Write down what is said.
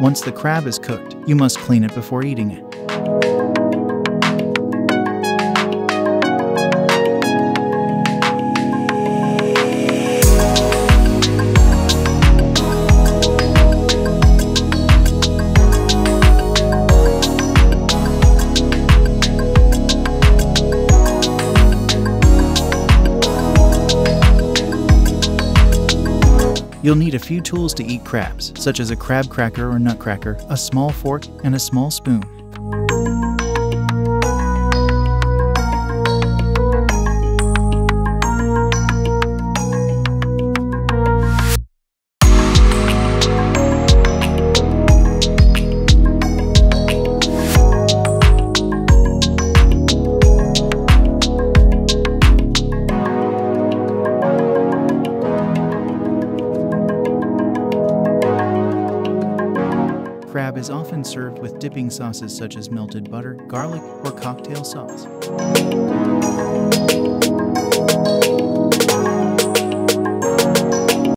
Once the crab is cooked, you must clean it before eating it. You'll need a few tools to eat crabs, such as a crab cracker or nutcracker, a small fork, and a small spoon. Crab is often served with dipping sauces such as melted butter, garlic, or cocktail sauce.